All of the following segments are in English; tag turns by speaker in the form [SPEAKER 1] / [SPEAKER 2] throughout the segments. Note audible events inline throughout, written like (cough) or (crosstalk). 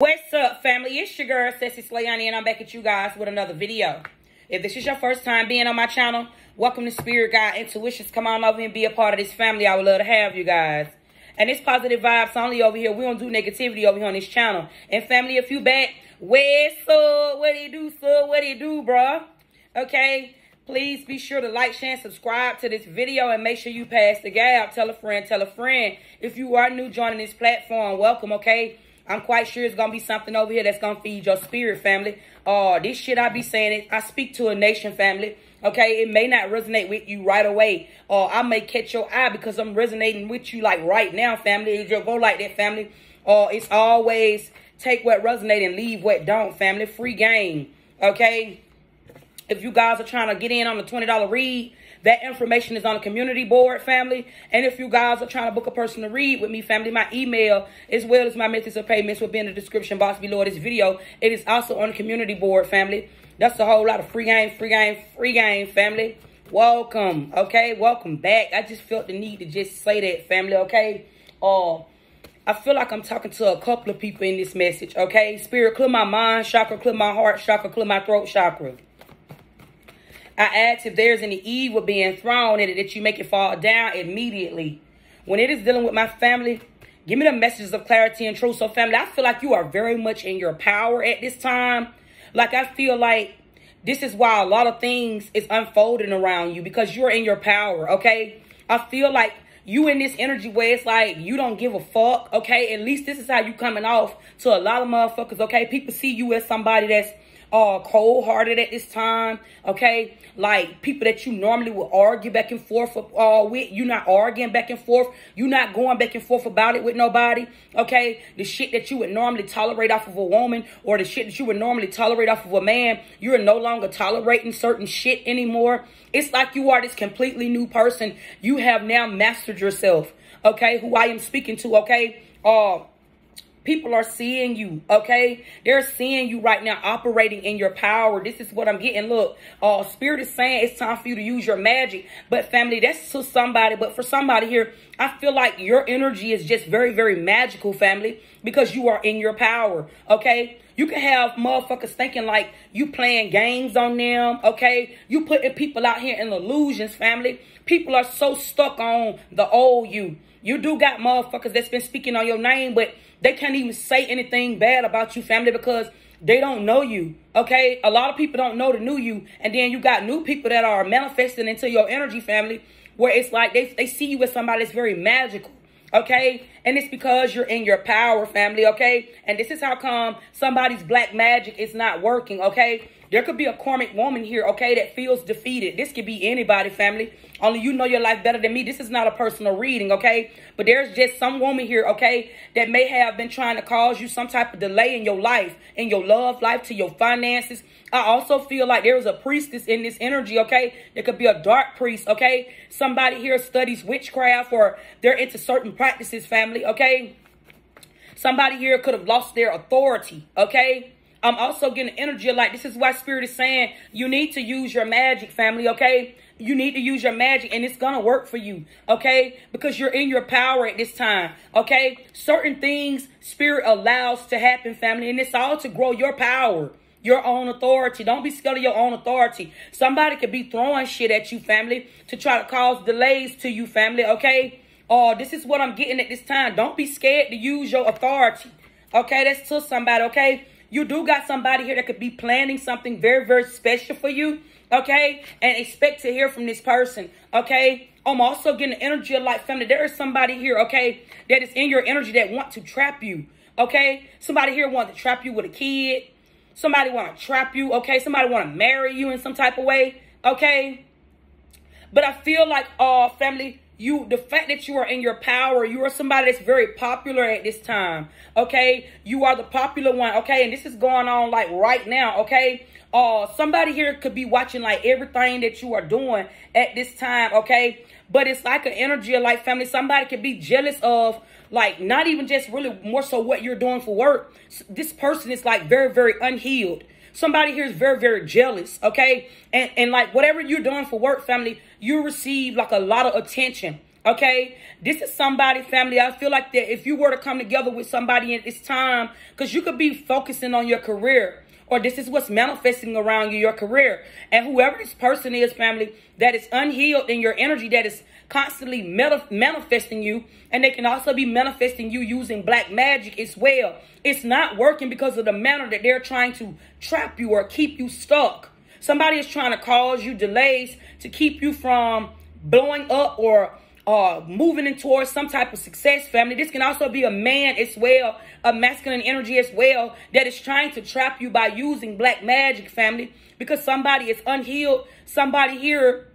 [SPEAKER 1] What's up, family? It's your girl, Sessy Slayonnie, and I'm back at you guys with another video. If this is your first time being on my channel, welcome to Spirit Guide Intuitions. Come on over and be a part of this family. I would love to have you guys. And it's positive vibes only over here. We don't do negativity over here on this channel. And family, if you back, where's up? What do you do, sir? What do you do, bruh? Okay? Please be sure to like, share, and subscribe to this video. And make sure you pass the gab. Tell a friend, tell a friend. If you are new joining this platform, welcome, okay? I'm quite sure it's going to be something over here that's going to feed your spirit, family. Oh, this shit I be saying, it. I speak to a nation, family. Okay, it may not resonate with you right away. Or I may catch your eye because I'm resonating with you like right now, family. It just go like that, family. Or it's always take what resonate and leave what don't, family. Free game. Okay? If you guys are trying to get in on the $20 read, that information is on the community board, family. And if you guys are trying to book a person to read with me, family, my email as well as my methods of payments will be in the description box below this video. It is also on the community board, family. That's a whole lot of free game, free game, free game, family. Welcome, okay? Welcome back. I just felt the need to just say that, family, okay? Uh, I feel like I'm talking to a couple of people in this message, okay? Spirit, clear my mind, chakra, clear my heart, chakra, clear my throat, chakra. I ask if there's any evil being thrown in it that you make it fall down immediately. When it is dealing with my family, give me the messages of clarity and truth. So family, I feel like you are very much in your power at this time. Like I feel like this is why a lot of things is unfolding around you because you're in your power, okay? I feel like you in this energy where it's like you don't give a fuck, okay? At least this is how you coming off to a lot of motherfuckers, okay? People see you as somebody that's uh cold hearted at this time. Okay. Like people that you normally would argue back and forth uh, with. You're not arguing back and forth. You're not going back and forth about it with nobody. Okay. The shit that you would normally tolerate off of a woman or the shit that you would normally tolerate off of a man, you're no longer tolerating certain shit anymore. It's like you are this completely new person. You have now mastered yourself. Okay. Who I am speaking to. Okay. Uh, People are seeing you, okay? They're seeing you right now operating in your power. This is what I'm getting. Look, uh, Spirit is saying it's time for you to use your magic. But family, that's to somebody. But for somebody here, I feel like your energy is just very, very magical, family, because you are in your power, okay? You can have motherfuckers thinking like you playing games on them, okay? You putting people out here in illusions, family. People are so stuck on the old you. You do got motherfuckers that's been speaking on your name, but they can't even say anything bad about you, family, because they don't know you. Okay? A lot of people don't know the new you. And then you got new people that are manifesting into your energy, family, where it's like they, they see you as somebody that's very magical. Okay? And it's because you're in your power, family, okay? And this is how come somebody's black magic is not working, okay? There could be a karmic woman here, okay, that feels defeated. This could be anybody, family. Only you know your life better than me. This is not a personal reading, okay? But there's just some woman here, okay, that may have been trying to cause you some type of delay in your life, in your love life, to your finances. I also feel like there is a priestess in this energy, okay? There could be a dark priest, okay? Somebody here studies witchcraft or they're into certain practices, family, okay? Somebody here could have lost their authority, okay? I'm also getting energy like this is why spirit is saying you need to use your magic family, okay? You need to use your magic and it's to work for you, okay? Because you're in your power at this time, okay? Certain things spirit allows to happen, family, and it's all to grow your power your own authority. Don't be scared of your own authority. Somebody could be throwing shit at you, family, to try to cause delays to you, family, okay? Oh, this is what I'm getting at this time. Don't be scared to use your authority. Okay, that's to somebody, okay? You do got somebody here that could be planning something very, very special for you, okay? And expect to hear from this person, okay? I'm also getting the energy of like family. There is somebody here, okay, that is in your energy that want to trap you, okay? Somebody here want to trap you with a kid. Somebody want to trap you, okay? Somebody want to marry you in some type of way, okay? But I feel like, uh, family, you the fact that you are in your power you are somebody that's very popular at this time okay? You are the popular one okay? And this is going on like right now okay? Uh somebody here could be watching like everything that you are doing at this time okay? But it's like an energy of like family. Somebody could be jealous of like not even just really more so what you're doing for work. This person is like very very unhealed Somebody here is very, very jealous, okay? And, and like whatever you're doing for work, family, you receive like a lot of attention, Okay, this is somebody, family. I feel like that if you were to come together with somebody at this time, because you could be focusing on your career, or this is what's manifesting around you, your career. And whoever this person is, family, that is unhealed in your energy, that is constantly manifesting you, and they can also be manifesting you using black magic as well. It's not working because of the manner that they're trying to trap you or keep you stuck. Somebody is trying to cause you delays to keep you from blowing up or uh, moving in towards some type of success, family. This can also be a man as well, a masculine energy as well, that is trying to trap you by using black magic, family, because somebody is unhealed. Somebody here,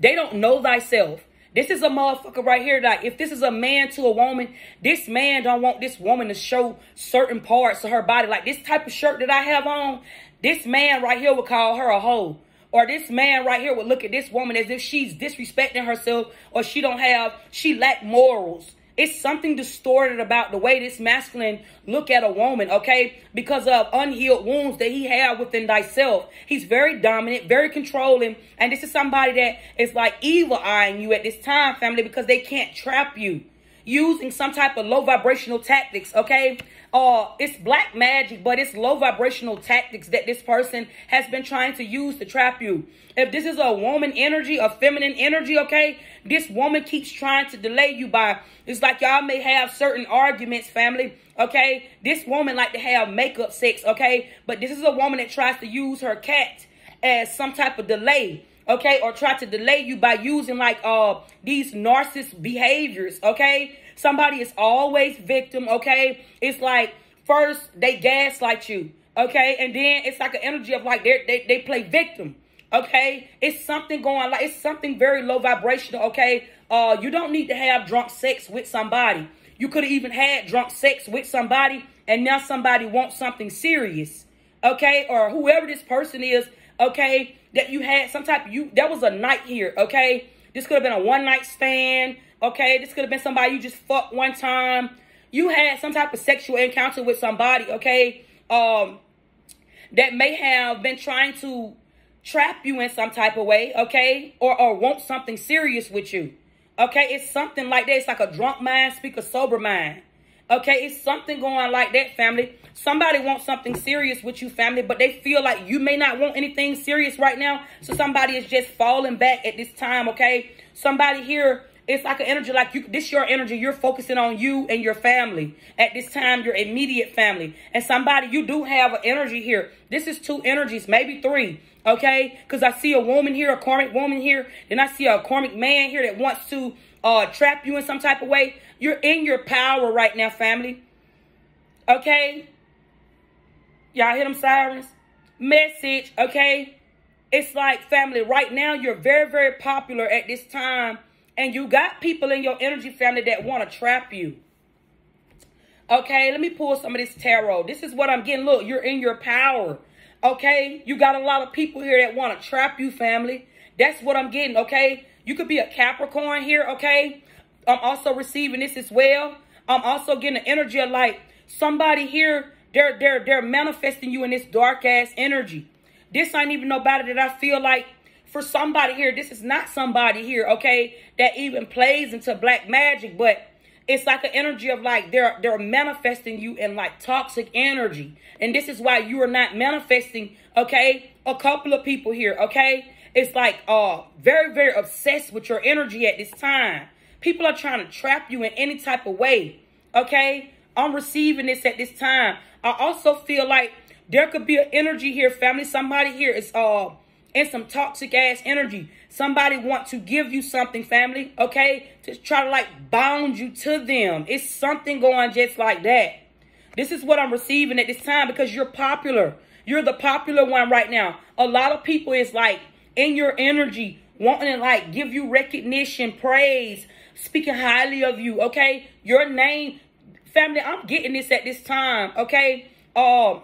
[SPEAKER 1] they don't know thyself. This is a motherfucker right here. Like, if this is a man to a woman, this man don't want this woman to show certain parts of her body. Like this type of shirt that I have on, this man right here would call her a hoe. Or this man right here would look at this woman as if she's disrespecting herself or she don't have, she lack morals. It's something distorted about the way this masculine look at a woman, okay? Because of unhealed wounds that he had within thyself. He's very dominant, very controlling. And this is somebody that is like evil eyeing you at this time, family, because they can't trap you using some type of low vibrational tactics, okay? Uh, it's black magic, but it's low vibrational tactics that this person has been trying to use to trap you. If this is a woman energy, a feminine energy, okay, this woman keeps trying to delay you by, it's like y'all may have certain arguments, family, okay? This woman like to have makeup sex, okay? But this is a woman that tries to use her cat as some type of delay okay, or try to delay you by using like uh these narcissist behaviors, okay? Somebody is always victim, okay? It's like first they gaslight you, okay, and then it's like an energy of like they they they play victim, okay? It's something going like it's something very low vibrational, okay? Uh, you don't need to have drunk sex with somebody. You could have even had drunk sex with somebody, and now somebody wants something serious, okay? Or whoever this person is, okay? That you had some type you that was a night here, okay? This could have been a one night stand, okay? This could have been somebody you just fucked one time. You had some type of sexual encounter with somebody, okay? Um that may have been trying to trap you in some type of way, okay? Or or want something serious with you. Okay, it's something like that. It's like a drunk mind speak a sober mind. Okay, it's something going like that, family. Somebody wants something serious with you, family, but they feel like you may not want anything serious right now. So somebody is just falling back at this time, okay? Somebody here, it's like an energy like you this your energy. You're focusing on you and your family. At this time, your immediate family. And somebody, you do have an energy here. This is two energies, maybe three okay? Because I see a woman here, a karmic woman here, then I see a karmic man here that wants to uh, trap you in some type of way. You're in your power right now, family. Okay? Y'all hear them sirens? Message, okay? It's like, family, right now you're very, very popular at this time. And you got people in your energy family that want to trap you. Okay, let me pull some of this tarot. This is what I'm getting. Look, you're in your power. Okay, you got a lot of people here that want to trap you, family. That's what I'm getting, okay? You could be a Capricorn here, okay? I'm also receiving this as well. I'm also getting the energy of like somebody here, they're they're they're manifesting you in this dark ass energy. This ain't even nobody that I feel like for somebody here, this is not somebody here, okay, that even plays into black magic, but it's like an energy of like they're they're manifesting you in like toxic energy. And this is why you are not manifesting, okay? A couple of people here, okay? It's like uh very, very obsessed with your energy at this time. People are trying to trap you in any type of way. Okay? I'm receiving this at this time. I also feel like there could be an energy here, family. Somebody here is uh in some toxic ass energy. Somebody want to give you something, family, okay? To try to like bound you to them. It's something going just like that. This is what I'm receiving at this time because you're popular. You're the popular one right now. A lot of people is like in your energy, wanting to like give you recognition, praise, speaking highly of you, okay? Your name, family, I'm getting this at this time, okay? Um,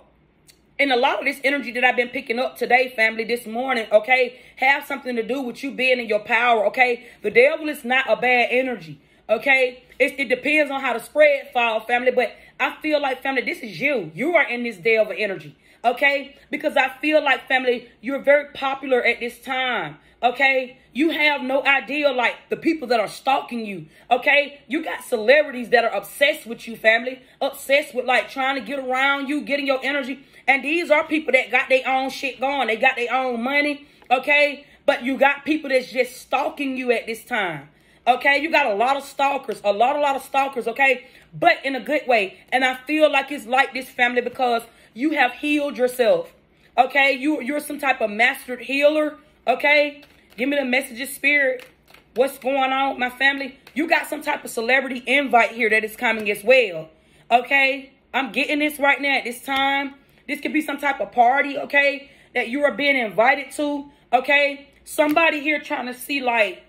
[SPEAKER 1] and a lot of this energy that I've been picking up today, family, this morning, okay, have something to do with you being in your power, okay? The devil is not a bad energy, Okay? It, depends on how the spread fall, family. But I feel like, family, this is you. You are in this day of energy. Okay? Because I feel like, family, you're very popular at this time. Okay? You have no idea, like, the people that are stalking you. Okay? You got celebrities that are obsessed with you, family. Obsessed with, like, trying to get around you, getting your energy. And these are people that got their own shit going. They got their own money. Okay? But you got people that's just stalking you at this time. Okay, you got a lot of stalkers, a lot, a lot of stalkers, okay? But in a good way. And I feel like it's like this family because you have healed yourself. Okay, you, you're some type of mastered healer. Okay, give me the message of spirit. What's going on my family? You got some type of celebrity invite here that is coming as well. Okay, I'm getting this right now at this time. This could be some type of party, okay, that you are being invited to. Okay, somebody here trying to see like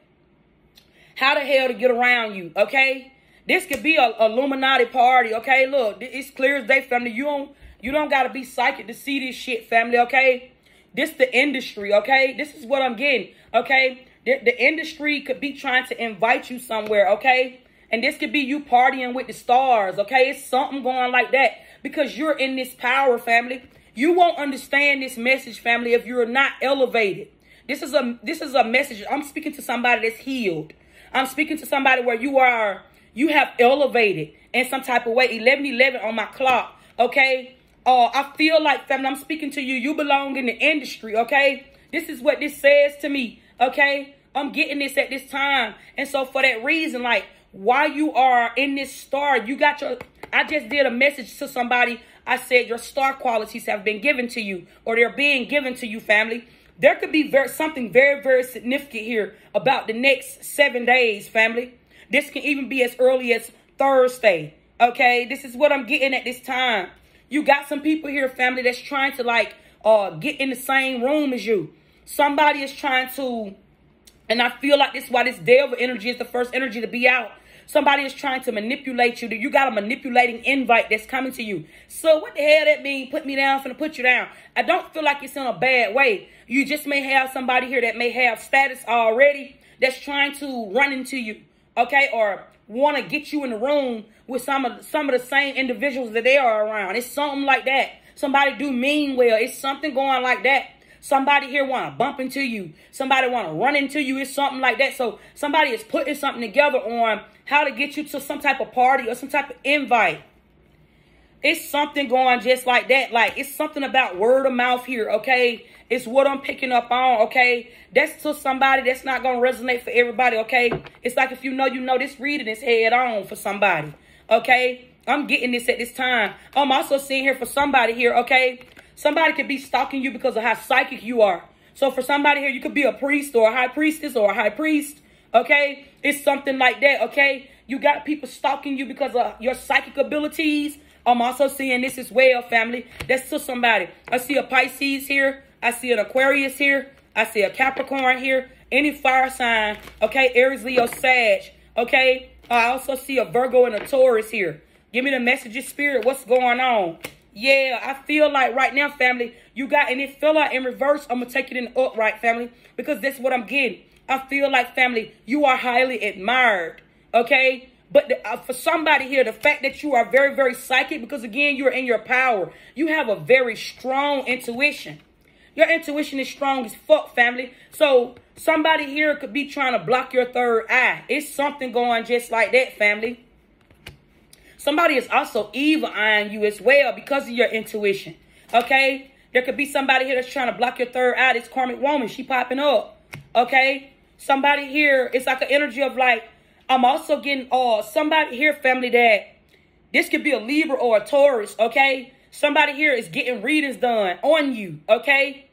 [SPEAKER 1] how the hell to get around you, okay? This could be a, Illuminati party, okay? Look, it's clear as day, family. You don't you don't gotta be psychic to see this shit, family, okay? This the industry, okay? This is what I'm getting, okay? The, the industry could be trying to invite you somewhere, okay? And this could be you partying with the stars, okay? It's something going like that because you're in this power, family. You won't understand this message, family, if you're not elevated. This is a this is a message. I'm speaking to somebody that's healed. I'm speaking to somebody where you are, you have elevated in some type of way. 11 11 on my clock, okay? Uh, I feel like, family, I'm speaking to you. You belong in the industry, okay? This is what this says to me, okay? I'm getting this at this time. And so for that reason, like, while you are in this star, you got your, I just did a message to somebody. I said your star qualities have been given to you or they're being given to you, family. There could be very, something very, very significant here about the next seven days, family. This can even be as early as Thursday. Okay, this is what I'm getting at this time. You got some people here, family, that's trying to like uh get in the same room as you. Somebody is trying to, and I feel like this is why this devil energy is the first energy to be out. Somebody is trying to manipulate you. You got a manipulating invite that's coming to you. So what the hell that mean? Put me down, finna put you down. I don't feel like it's in a bad way. You just may have somebody here that may have status already that's trying to run into you, okay, or want to get you in the room with some of some of the same individuals that they are around. It's something like that. Somebody do mean well. It's something going like that. Somebody here want to bump into you. Somebody want to run into you. It's something like that. So somebody is putting something together on how to get you to some type of party or some type of invite. It's something going just like that. Like, it's something about word of mouth here, okay? It's what I'm picking up on, okay? That's to somebody that's not going to resonate for everybody, okay? It's like if you know, you know, this reading is head on for somebody, okay? I'm getting this at this time. I'm also seeing here for somebody here, okay? Somebody could be stalking you because of how psychic you are. So for somebody here, you could be a priest or a high priestess or a high priest, okay? It's something like that, okay? You got people stalking you because of your psychic abilities, I'm also seeing this as well, family. That's to somebody. I see a Pisces here. I see an Aquarius here. I see a Capricorn here. Any fire sign, okay? Aries, Leo, Sag, okay? I also see a Virgo and a Taurus here. Give me the message spirit. What's going on? Yeah, I feel like right now, family, you got, and it fell out in reverse. I'm going to take it in upright, family, because that's what I'm getting. I feel like, family, you are highly admired, okay? But the, uh, for somebody here, the fact that you are very, very psychic, because again, you're in your power. You have a very strong intuition. Your intuition is strong as fuck, family. So somebody here could be trying to block your third eye. It's something going just like that, family. Somebody is also evil eyeing you as well because of your intuition. Okay? There could be somebody here that's trying to block your third eye. This karmic woman, she popping up. Okay? Somebody here, it's like an energy of like, I'm also getting uh somebody here, family, that this could be a Libra or a Taurus, okay? Somebody here is getting readings done on you, okay?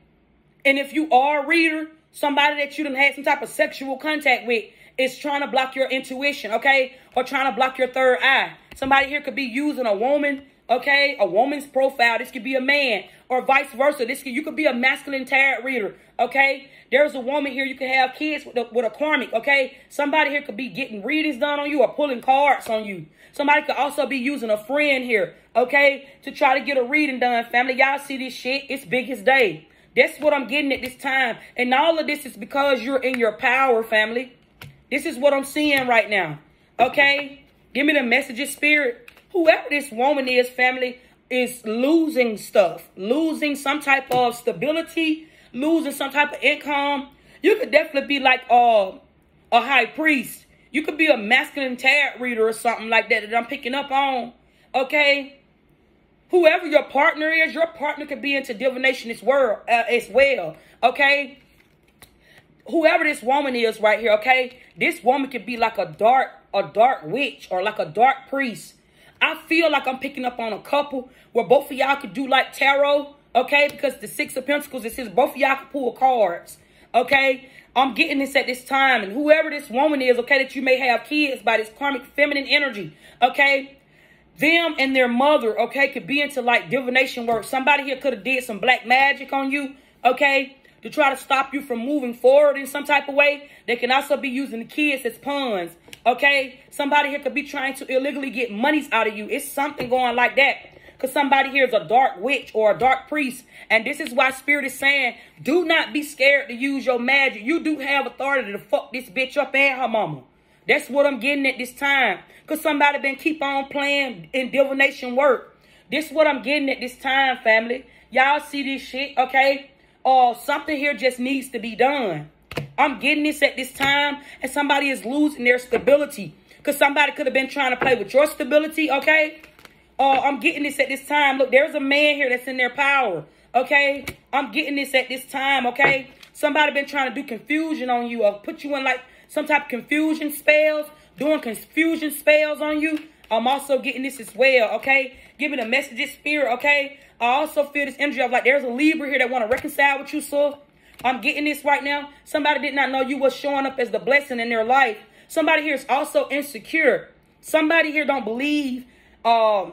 [SPEAKER 1] And if you are a reader, somebody that you done had some type of sexual contact with is trying to block your intuition, okay? Or trying to block your third eye. Somebody here could be using a woman, okay? A woman's profile. This could be a man or vice versa. This could, you could be a masculine tarot reader, okay? There's a woman here, you can have kids with a, with a karmic, okay? Somebody here could be getting readings done on you or pulling cards on you. Somebody could also be using a friend here, okay, to try to get a reading done. Family, y'all see this shit? It's big as day. That's what I'm getting at this time. And all of this is because you're in your power, family. This is what I'm seeing right now. Okay? Give me the messages, spirit. Whoever this woman is, family, is losing stuff. Losing some type of stability. Losing some type of income. You could definitely be like uh, a high priest. You could be a masculine tarot reader or something like that that I'm picking up on. Okay? Whoever your partner is, your partner could be into divination as well. Uh, as well. Okay? whoever this woman is right here, okay? This woman could be like a dark, a dark witch or like a dark priest. I feel like I'm picking up on a couple where both of y'all could do like tarot, okay? Because the Six of Pentacles, it says both of y'all could pull cards, okay? I'm getting this at this time. And whoever this woman is, okay, that you may have kids by this karmic feminine energy, okay? Them and their mother, okay, could be into like divination work. Somebody here could have did some black magic on you, okay? to try to stop you from moving forward in some type of way. They can also be using the kids as pawns. Okay? Somebody here could be trying to illegally get monies out of you. It's something going like that. Because somebody here is a dark witch or a dark priest. And this is why Spirit is saying, do not be scared to use your magic. You do have authority to fuck this bitch up and her mama. That's what I'm getting at this time. Because somebody been keep on playing in divination work. This is what I'm getting at this time, family. Y'all see this shit, okay? or something here just needs to be done. I'm getting this at this time, and somebody is losing their stability. Because somebody could have been trying to play with your stability, okay? Uh, I'm getting this at this time. Look, there's a man here that's in their power, okay? I'm getting this at this time, okay? Somebody been trying to do confusion on you or put you in like some type of confusion spells, doing confusion spells on you. I'm also getting this as well, okay? Giving a message of spirit, okay? I also feel this energy of like there's a Libra here that want to reconcile with you, so I'm getting this right now. Somebody did not know you was showing up as the blessing in their life. Somebody here is also insecure. Somebody here don't believe. Um,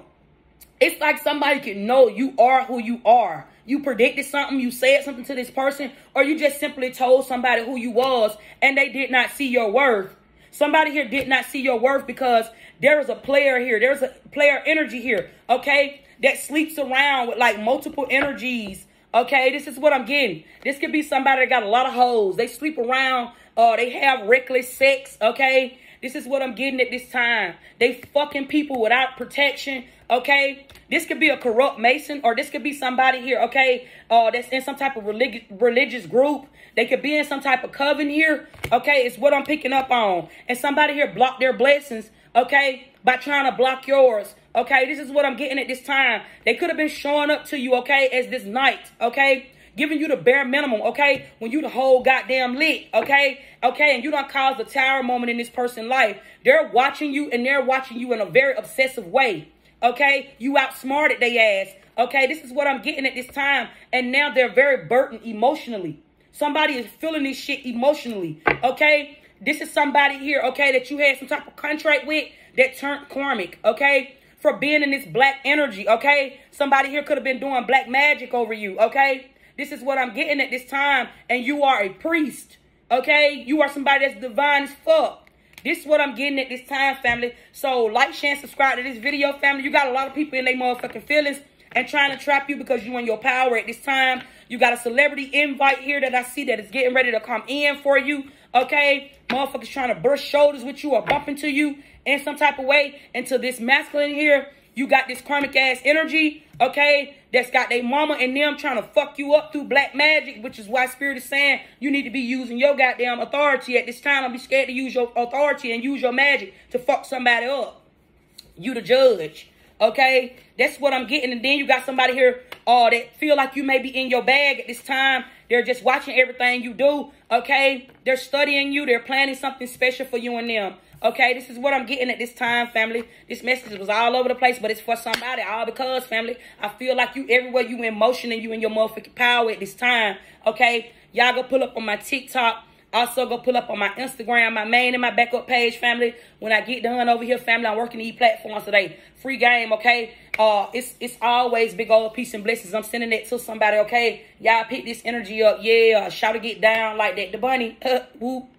[SPEAKER 1] it's like somebody can know you are who you are. You predicted something, you said something to this person, or you just simply told somebody who you was and they did not see your worth. Somebody here did not see your worth because there is a player here. There's a player energy here. Okay that sleeps around with like multiple energies. Okay, this is what I'm getting. This could be somebody that got a lot of hoes. They sleep around, uh, they have reckless sex, okay? This is what I'm getting at this time. They fucking people without protection, okay? This could be a corrupt mason, or this could be somebody here, okay? Uh, that's in some type of religious religious group. They could be in some type of coven here, okay? It's what I'm picking up on. And somebody here blocked their blessings, okay, by trying to block yours. Okay, this is what I'm getting at this time. They could have been showing up to you, okay, as this night, okay? Giving you the bare minimum, okay? When you the whole goddamn lit, okay? Okay, and you don't cause the tower moment in this person's life. They're watching you and they're watching you in a very obsessive way, okay? You outsmarted they ass, okay? This is what I'm getting at this time. And now they're very burdened emotionally. Somebody is feeling this shit emotionally, okay? This is somebody here, okay, that you had some type of contract with that turned karmic, okay? For being in this black energy, okay? Somebody here could have been doing black magic over you, okay? This is what I'm getting at this time, and you are a priest, okay? You are somebody that's divine as fuck. This is what I'm getting at this time, family. So, like, share, and subscribe to this video, family. You got a lot of people in their motherfucking feelings and trying to trap you because you in your power at this time. You got a celebrity invite here that I see that is getting ready to come in for you, okay? Motherfuckers trying to burst shoulders with you or bump into you in some type of way into this masculine here. You got this karmic ass energy, okay, that's got their mama and them trying to fuck you up through black magic, which is why Spirit is saying you need to be using your goddamn authority at this time. I'll be scared to use your authority and use your magic to fuck somebody up. You the judge, okay? That's what I'm getting. And then you got somebody here uh, that feel like you may be in your bag at this time. They're just watching everything you do, okay? They're studying you. They're planning something special for you and them. Okay, this is what I'm getting at this time, family. This message was all over the place, but it's for somebody. All because, family, I feel like you everywhere you in motion and you in your motherfucking power at this time. Okay, y'all go pull up on my TikTok. Also, go pull up on my Instagram, my main and my backup page, family. When I get done over here, family, I'm working these platforms today. Free game, okay? Uh, it's it's always big old peace and blessings. I'm sending it to somebody, okay? Y'all pick this energy up. Yeah, shout to get down like that. The bunny, (laughs) whoop.